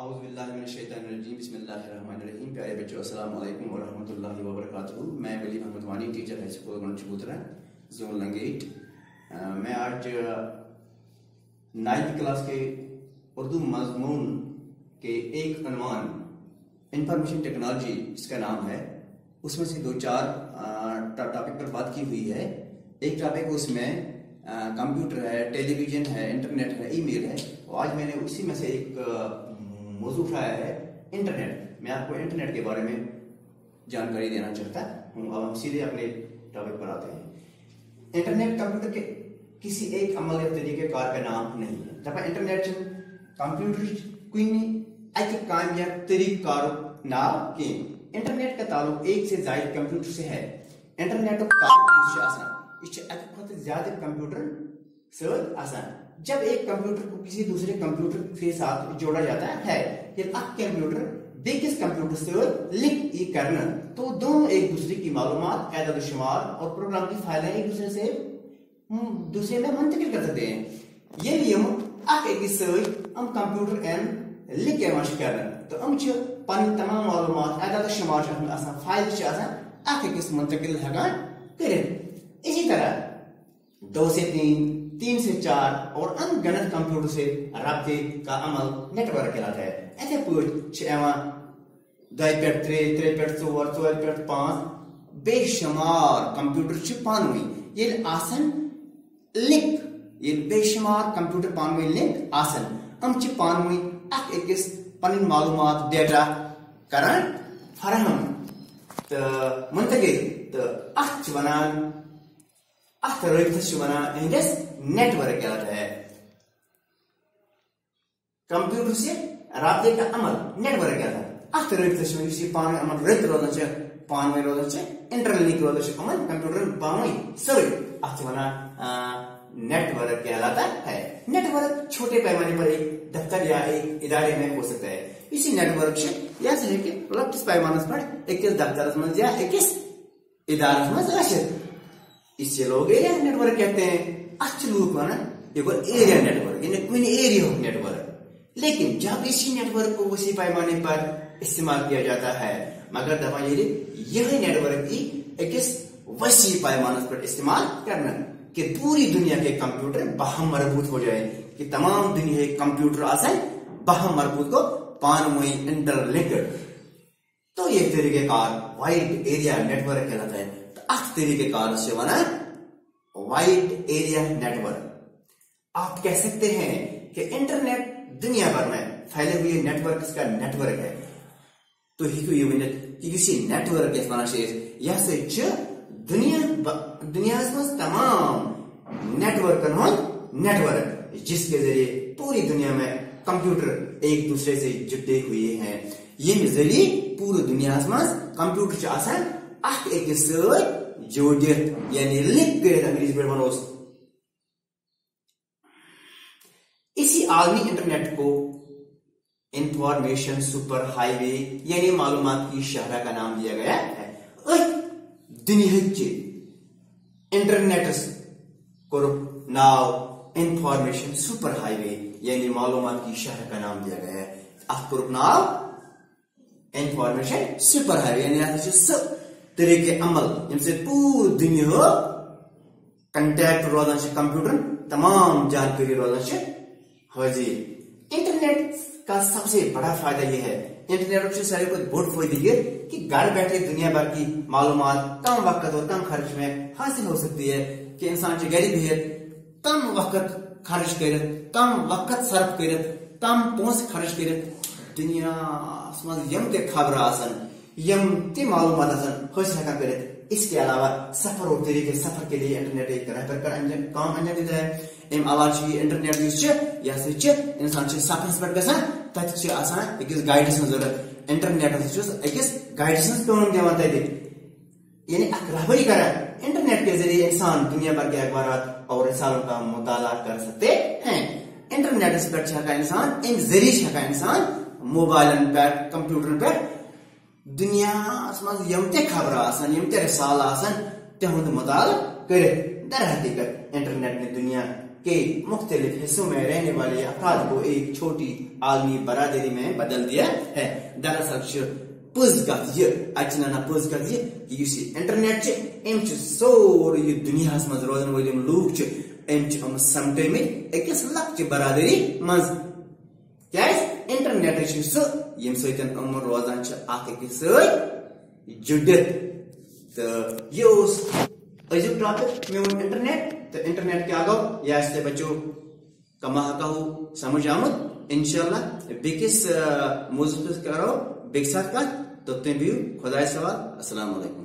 बिस्मिल्लाहिर्रहमानिर्रहीम। प्यारे बच्चों अस्सलाम वालेकुम व रहमतुल्लाहि व बरकातहू मैं Wali Mohammad Wani, teacher high school Chabutra zone Langate. मैं आज नाइन्थ क्लास के उर्दू मजमून के एक अनुमान इंफॉर्मेशन टेक्नोलॉजी इसका नाम है, उसमें से दो चार टॉपिक पर बात की हुई है। एक टॉपिक उसमें कंप्यूटर है टेलीविज़न है इंटरनेट है ईमेल है। और आज मैंने उसी में से एक मौजू उठाया है इंटरनेट। मैं आपको इंटरनेट के बारे में जानकारी देना चाहता हूँ। अब हम सीधे अपने टॉपिक पर आते हैं। इंटरनेट कंप्यूटर के किसी एक अमल या तरीके कार का नाम नहीं है। दफ़ा इंटरनेट कंप्यूटर कुन अक काम या तरीक कार नाम कि, इंटरनेट का ताल्लुक एक से ज़्यादा कंप्यूटर से है। इंटरनेट ज़्यादा कंप्यूटर से जब एक कंप्यूटर को किसी दूसरे कंप्यूटर के साथ जोड़ा जाता है कंप्यूटर बेकिस कंप्यूटर से लिंक ई करना। तो दोनों एक दूसरे की मालूम शुमार और प्रोग्राम की फाइलें एक दूसरे से दूसरे में मुंतकिल कर सकते हैं। ये अकिस हम कंप्यूटर एन लिंक एवं कर तो हम पन तमाम मालूम एदाद शुमार फ़ाइल अक अकिस मुंतकिल हकान कर। इसी तरह दो से तीन तीन से चार और अनगणत कंप्यूटर से रबते का अमल नेटवर्क कहलाता है। ऐसे पे दय पे त्रे त्रे पे चोर चोर पे पाँच, बेशुमार कंप्यूटर पानवे ये आसन लिंक, ये बेशुमार कंप्यूटर पानवे लिंक आसन। हम पानवे अक अकिस पन मालूमात डेटा करान फराहम। तो मुंतकिल तो अख नेटवर्क है। कंप्यूटर से रबते का अमल नेटवर्क पान अमल रबित रोजान पान में रोजान इंटरलिंक रोजान अमल कंप्यूटर पान अथ वनान नेटवर्क कहलाता है। नेटवर्क छोटे पैमाने पर एक दफ्तर या एक इदारे में हो सकता है। इसी नेटवर्क से या है कि लक्स पैमाने पर एक दफ्तर में या इदारस में इससे लोग एरिया नेटवर्क कहते हैं। अच्छे लोग ना, ये एरिया नेटवर्क यानी कोई एरिया हो नेटवर्क लेकिन जब इसी नेटवर्क को उसी पैमाने पर इस्तेमाल किया जाता है, मगर दफ़ा ये यह नेटवर्क की एक वसी पैमाने पर इस्तेमाल करना कि पूरी दुनिया के कंप्यूटर बहम मरबूत हो जाए, कि तमाम दुनिया के कंप्यूटर आसान बहम मरबूत को पान मुई इंटरलिंक्ड तो ये तरीके कार वाइड एरिया नेटवर्क कहलाता है। तो अख तरीके कार से बना वाइड एरिया नेटवर्क आप कह सकते हैं कि इंटरनेट दुनिया भर में फैले हुए नेटवर्क का नेटवर्क है। तो ही किसी नेटवर्क इस वना यह से दुनिया दुनिया में तमाम नेटवर्क नेटवर्क जिसके ज़रिए पूरी दुनिया में कंप्यूटर एक दूसरे से जुटे हुए हैं। ये ज़रिए पूरी दुनिया में कंप्यूटर यानी लिंक कर अंग्रेज़ी पे इसी आलमी इंटरनेट को इंफॉर्मेशन सुपर हाईवे यानी मालूम की शहरा का नाम दिया गया है दुनिया के इंटरनेट को नाव इंफॉर्मेशन सुपर हाईवे यानी मालूम की शहर का नाम दिया गया है अख नाव इंफॉर्मेशन सुपर हाईवे यानी तरीके अमल यम पूरी दुनिया कंटेक्ट रोजान कंप्यूटर तमाम जानकारी रोजान हाजिर इंटरनेट का सबसे बड़ा फ़ायदा यह है। इंटरनेट से सारे को बहुत फ़ायदे ये कि घर बैठे दुनिया भर की मालूम कम वक्त और कम खर्च में हासिल हो सकती है कि इंसान की गरीब है। कम वक्त खर्च कर, कम वक्त सर्फ कर, कम पोस खर्च कर। दुनिया ते खबर आसन। यम ते मालूम कर इसके अलावा सफ़र और सफ़र के लिए इंटरनेट एक कर काम अंजाम देता है। अम अलावा इंटरनेट इंसान सफरस पे ग तत गाइड ज़रूरत इंटरनेट अकिस गाइड पे दिवान तत यानी रहबरी कर इंटरनेट के ज़रिए इंसान दुनिया भर के अखबार और रिसालों का मुताला कर सकते हैं। इंटरनेट पे इंसान इन ज़रिए इंसान, मोबाइल पे कंप्यूटर पे दुनिया मज खबर रिसाल तिहुंद मुताल कर। दर हकीकत, इंटरनेट ने दुनिया के मुख्तलिफ़ हिस्सों में रहने वाले अफराद को एक छोटी आलमी बरादरी में बदल दिया है। दरअसल पज कत यह अचना पज कत यह इंटरनेट सोर दुनिया मज रोजन वल अम समटम अकिस लक्च बरादरी मज इंटरनेट सह यम सम रोजान अकिस जुड़ित तो यह अजुक टॉपिक में इंटरनेट तो इंटरनेट क्या गो यह बच्चों कमा हू समझ आमुत इनशाला बेकिस मौजूद करो बेक साथ तो तुम भी खुदा सवाल अस्सलाम वालेकुम